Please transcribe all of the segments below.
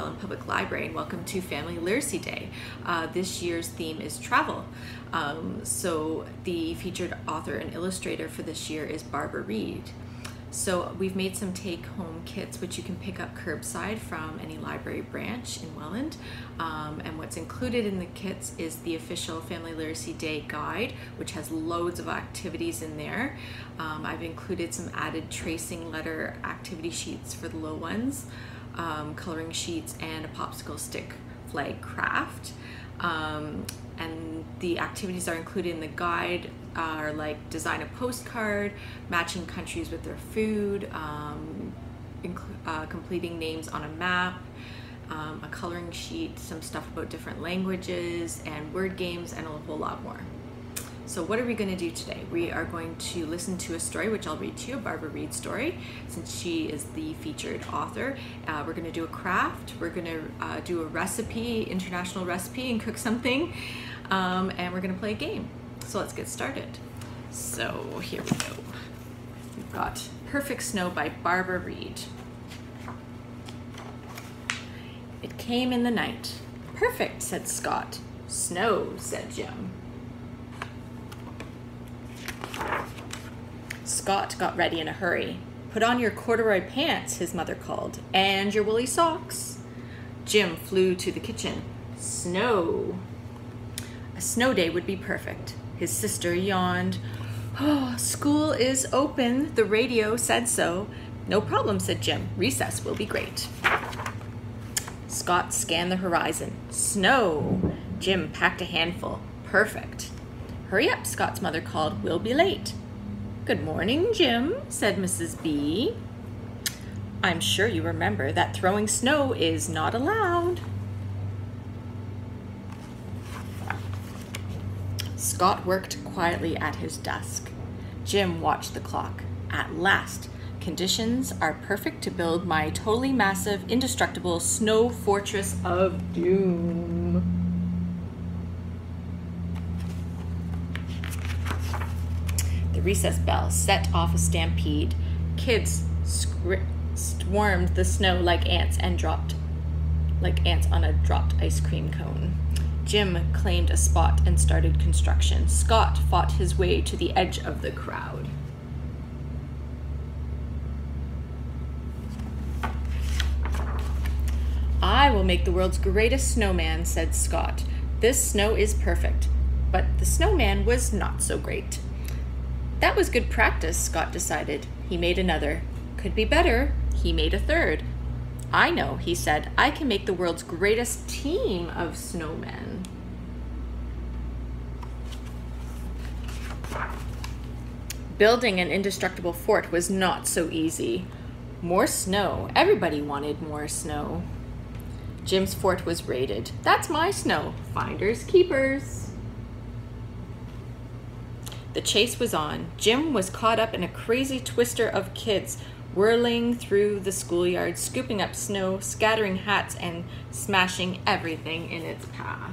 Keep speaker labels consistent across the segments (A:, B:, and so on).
A: Welland Public Library and welcome to Family Literacy Day. Uh, this year's theme is travel. Um, so the featured author and illustrator for this year is Barbara Reid. So we've made some take-home kits which you can pick up curbside from any library branch in Welland. Um, and what's included in the kits is the official Family Literacy Day guide, which has loads of activities in there. Um, I've included some added tracing letter activity sheets for the low ones, um, coloring sheets, and a popsicle stick flag craft. Um, and the activities are included in the guide are like design a postcard, matching countries with their food, um, uh, completing names on a map, um, a coloring sheet, some stuff about different languages and word games, and a whole lot more. So what are we going to do today? We are going to listen to a story, which I'll read to you, Barbara Reid story, since she is the featured author. Uh, we're going to do a craft. We're going to uh, do a recipe, international recipe, and cook something. Um, and we're going to play a game. So let's get started. So here we go. We've got Perfect Snow by Barbara Reid. It came in the night. Perfect, said Scott. Snow, said Jim. Scott got ready in a hurry. Put on your corduroy pants, his mother called, and your woolly socks. Jim flew to the kitchen. Snow. A snow day would be perfect. His sister yawned. Oh, school is open. The radio said so. No problem, said Jim. Recess will be great. Scott scanned the horizon. Snow. Jim packed a handful. Perfect. Hurry up, Scott's mother called. We'll be late. Good morning, Jim, said Mrs. B. I'm sure you remember that throwing snow is not allowed. Scott worked quietly at his desk. Jim watched the clock. At last, conditions are perfect to build my totally massive, indestructible snow fortress of doom. The recess bell set off a stampede. Kids swarmed the snow like ants and dropped like ants on a dropped ice cream cone. Jim claimed a spot and started construction. Scott fought his way to the edge of the crowd. I will make the world's greatest snowman, said Scott. This snow is perfect. But the snowman was not so great. That was good practice, Scott decided. He made another. Could be better. He made a third. I know, he said. I can make the world's greatest team of snowmen. Building an indestructible fort was not so easy. More snow. Everybody wanted more snow. Jim's fort was raided. That's my snow. Finders, keepers. The chase was on. Jim was caught up in a crazy twister of kids whirling through the schoolyard, scooping up snow, scattering hats, and smashing everything in its path.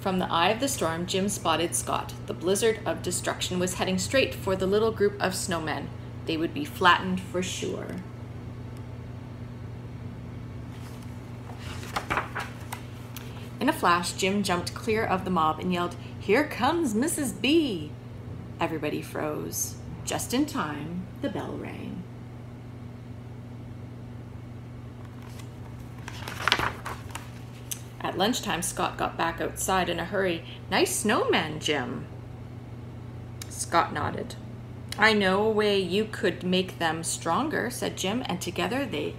A: From the eye of the storm, Jim spotted Scott. The blizzard of destruction was heading straight for the little group of snowmen. They would be flattened for sure. In a flash, Jim jumped clear of the mob and yelled, Here comes Mrs. B. Everybody froze. Just in time, the bell rang. At lunchtime, Scott got back outside in a hurry. Nice snowman, Jim. Scott nodded. I know a way you could make them stronger, said Jim, and together they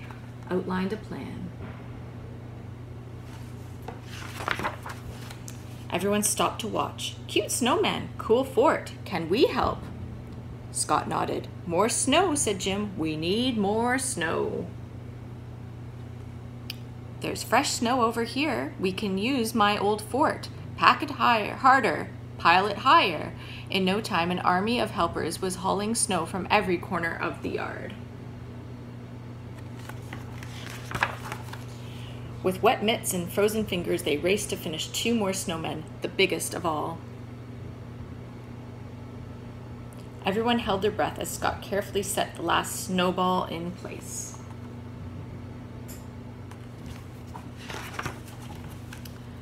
A: outlined a plan. Everyone stopped to watch. Cute snowman, cool fort. Can we help? Scott nodded. More snow, said Jim. We need more snow. There's fresh snow over here. We can use my old fort. Pack it higher, harder, pile it higher. In no time, an army of helpers was hauling snow from every corner of the yard. With wet mitts and frozen fingers, they raced to finish two more snowmen, the biggest of all. Everyone held their breath as Scott carefully set the last snowball in place.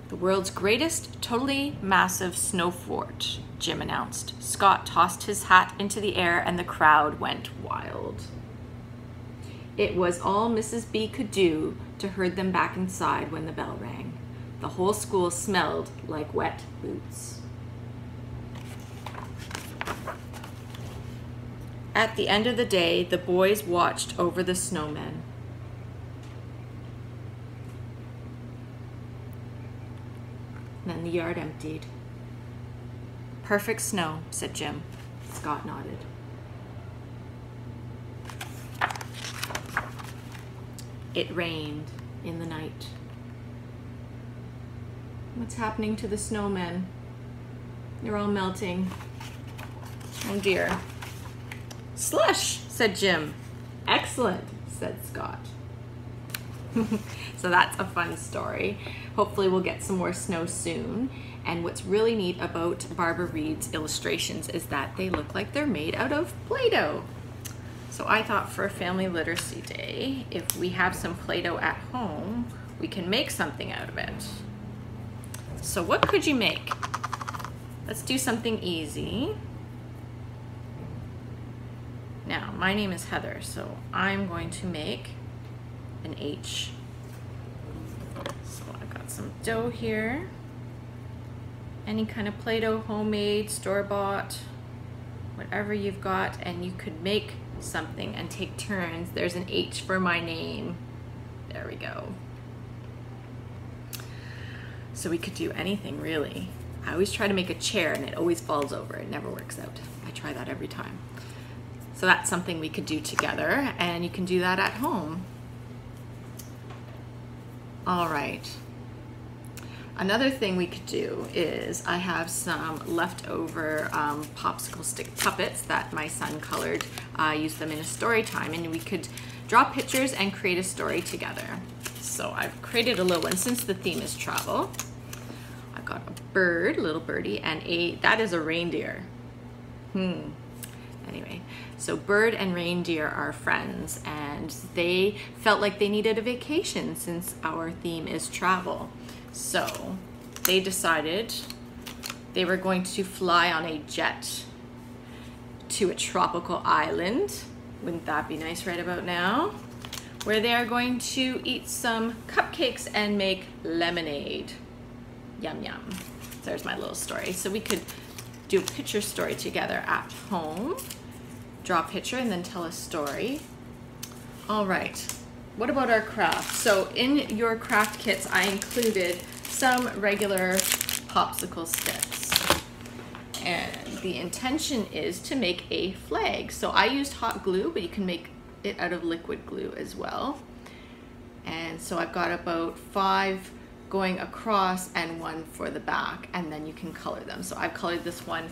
A: The world's greatest totally massive snow fort, Jim announced. Scott tossed his hat into the air and the crowd went wild. It was all Mrs. B could do to herd them back inside when the bell rang. The whole school smelled like wet boots. At the end of the day, the boys watched over the snowmen. Then the yard emptied. Perfect snow, said Jim. Scott nodded. It rained in the night. What's happening to the snowmen? They're all melting. Oh dear. Slush, said Jim. Excellent, said Scott. so that's a fun story. Hopefully we'll get some more snow soon. And what's really neat about Barbara Reid's illustrations is that they look like they're made out of Play-Doh. So I thought for Family Literacy Day, if we have some Play-Doh at home, we can make something out of it. So what could you make? Let's do something easy. Now, my name is Heather, so I'm going to make an H. So I've got some dough here. Any kind of Play-Doh, homemade, store-bought, whatever you've got, and you could make something and take turns. There's an H for my name. There we go. So we could do anything really. I always try to make a chair and it always falls over. It never works out. I try that every time. So that's something we could do together and you can do that at home. All right. Another thing we could do is I have some leftover um, popsicle stick puppets that my son colored. I used them in a story time and we could draw pictures and create a story together. So I've created a little one since the theme is travel. I've got a bird, little birdie, and a, that is a reindeer. Hmm. Anyway, so bird and reindeer are friends and they felt like they needed a vacation since our theme is travel. So they decided they were going to fly on a jet to a tropical island. Wouldn't that be nice right about now? Where they are going to eat some cupcakes and make lemonade. Yum yum. There's my little story. So we could do a picture story together at home. Draw a picture and then tell a story. All right, what about our craft? So in your craft kits, I included some regular popsicle sticks. And the intention is to make a flag. So I used hot glue, but you can make it out of liquid glue as well. And so I've got about five going across and one for the back, and then you can color them. So I've colored this one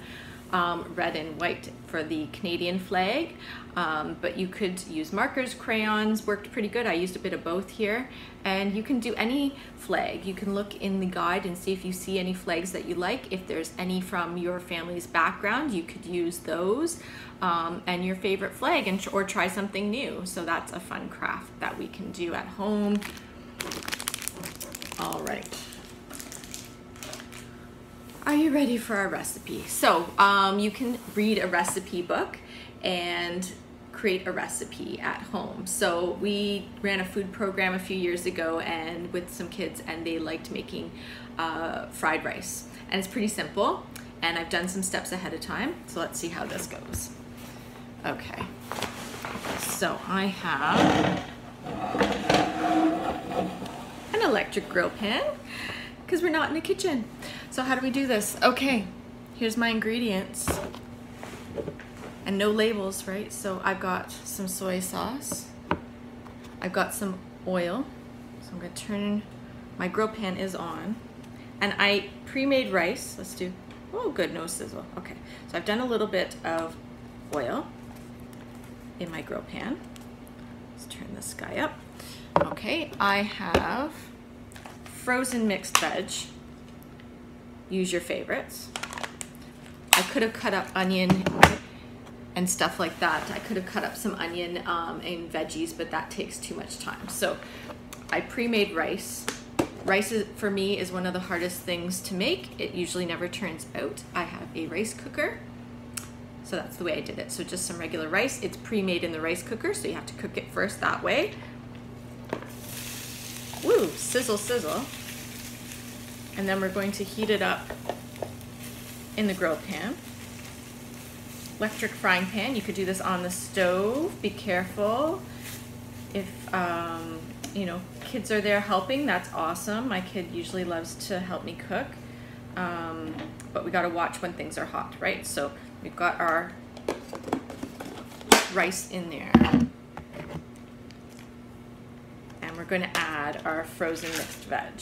A: um, red and white for the Canadian flag, um, but you could use markers, crayons, worked pretty good. I used a bit of both here, and you can do any flag. You can look in the guide and see if you see any flags that you like. If there's any from your family's background, you could use those um, and your favorite flag and or try something new. So that's a fun craft that we can do at home. All right. Are you ready for our recipe? So um, you can read a recipe book and create a recipe at home. So we ran a food program a few years ago and with some kids and they liked making uh, fried rice. And it's pretty simple and I've done some steps ahead of time. So let's see how this goes. Okay, so I have an electric grill pan because we're not in the kitchen. So how do we do this? Okay, here's my ingredients. And no labels, right? So I've got some soy sauce. I've got some oil. So I'm gonna turn, my grill pan is on. And I pre-made rice. Let's do, oh good, no sizzle. Okay, so I've done a little bit of oil in my grill pan. Let's turn this guy up. Okay, I have frozen mixed veg. Use your favorites. I could have cut up onion and stuff like that. I could have cut up some onion um, and veggies, but that takes too much time. So I pre-made rice. Rice is, for me is one of the hardest things to make. It usually never turns out. I have a rice cooker. So that's the way I did it. So just some regular rice. It's pre-made in the rice cooker, so you have to cook it first that way. Woo, sizzle, sizzle. And then we're going to heat it up in the grill pan electric frying pan. You could do this on the stove. Be careful. If, um, you know, kids are there helping, that's awesome. My kid usually loves to help me cook. Um, but we got to watch when things are hot, right? So we've got our rice in there. And we're going to add our frozen mixed veg.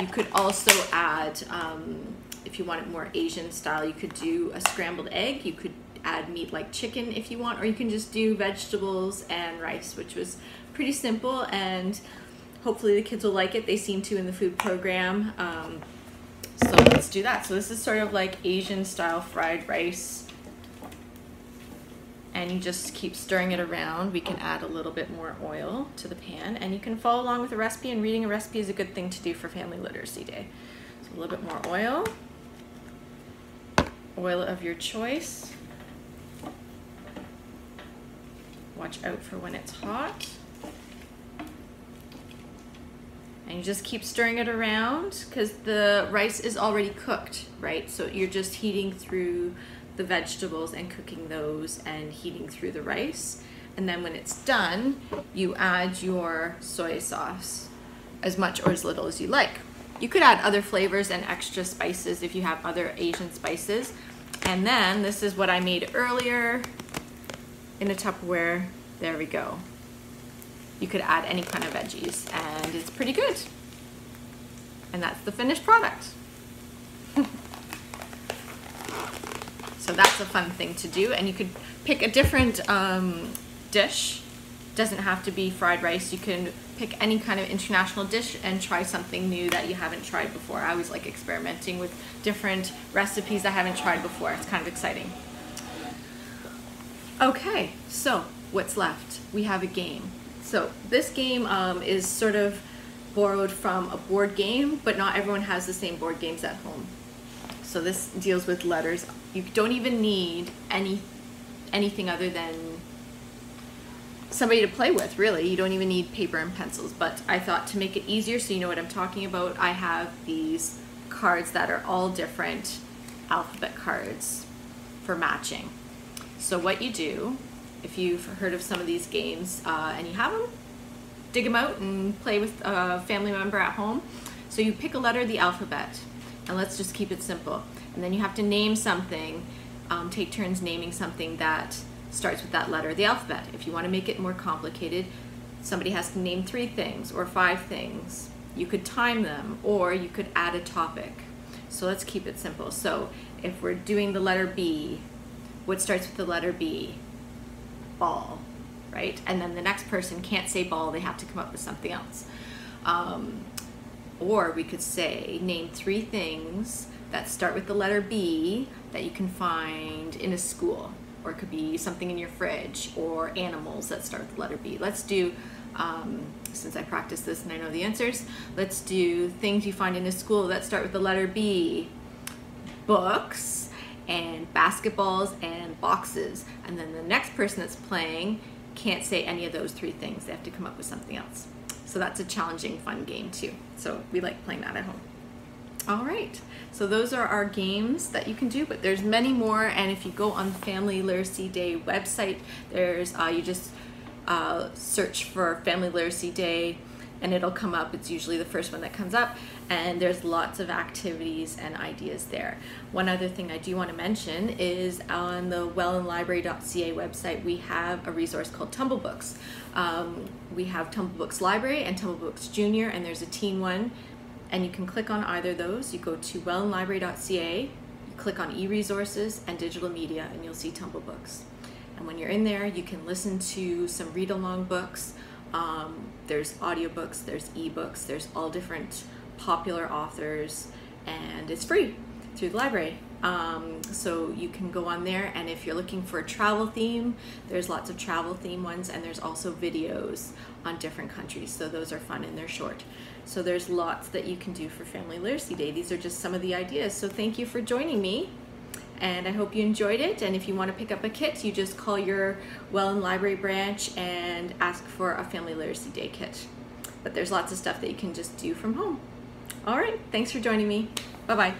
A: You could also add, um, if you want it more Asian style, you could do a scrambled egg. You could add meat like chicken if you want, or you can just do vegetables and rice, which was pretty simple and hopefully the kids will like it. They seem to in the food program. Um, so let's do that. So this is sort of like Asian style fried rice. And you just keep stirring it around. We can add a little bit more oil to the pan and you can follow along with the recipe and reading a recipe is a good thing to do for Family Literacy Day. So a little bit more oil. Oil of your choice. Watch out for when it's hot. And you just keep stirring it around because the rice is already cooked, right? So you're just heating through the vegetables and cooking those and heating through the rice. And then when it's done, you add your soy sauce, as much or as little as you like. You could add other flavors and extra spices if you have other Asian spices. And then this is what I made earlier in a Tupperware. There we go. You could add any kind of veggies and it's pretty good. And that's the finished product. So that's a fun thing to do. And you could pick a different um, dish. Doesn't have to be fried rice. You can pick any kind of international dish and try something new that you haven't tried before. I always like experimenting with different recipes I haven't tried before. It's kind of exciting. Okay, so what's left? We have a game. So this game um, is sort of borrowed from a board game, but not everyone has the same board games at home. So this deals with letters. You don't even need any anything other than somebody to play with, really. You don't even need paper and pencils. But I thought to make it easier so you know what I'm talking about, I have these cards that are all different alphabet cards for matching. So what you do, if you've heard of some of these games uh, and you have them, dig them out and play with a family member at home. So you pick a letter of the alphabet, and let's just keep it simple. And then you have to name something, um, take turns naming something that starts with that letter of the alphabet. If you want to make it more complicated, somebody has to name three things or five things. You could time them, or you could add a topic. So let's keep it simple. So if we're doing the letter B, what starts with the letter B? Ball, right? And then the next person can't say ball, they have to come up with something else. Um, or we could say, name three things that start with the letter B that you can find in a school. Or it could be something in your fridge, or animals that start with the letter B. Let's do, um, since I practiced this and I know the answers, let's do things you find in a school that start with the letter B. Books, and basketballs and boxes. And then the next person that's playing can't say any of those three things. They have to come up with something else. So that's a challenging, fun game too. So we like playing that at home. All right, so those are our games that you can do, but there's many more. And if you go on the Family Literacy Day website, there's uh, you just uh, search for Family Literacy Day and it'll come up. It's usually the first one that comes up, and there's lots of activities and ideas there. One other thing I do want to mention is on the wellandlibrary.ca website, we have a resource called Tumble Books. Um, we have Tumble Books Library and Tumble Books Junior, and there's a teen one, and you can click on either of those. You go to wellandlibrary.ca, you click on e-resources and digital media, and you'll see Tumble Books. And when you're in there, you can listen to some read-along books, um, there's audiobooks, there's ebooks, there's all different popular authors, and it's free through the library. Um, so you can go on there, and if you're looking for a travel theme, there's lots of travel theme ones, and there's also videos on different countries. So those are fun and they're short. So there's lots that you can do for Family Literacy Day. These are just some of the ideas. So thank you for joining me and I hope you enjoyed it. And if you want to pick up a kit, you just call your Welland Library branch and ask for a Family Literacy Day kit. But there's lots of stuff that you can just do from home. All right, thanks for joining me. Bye-bye.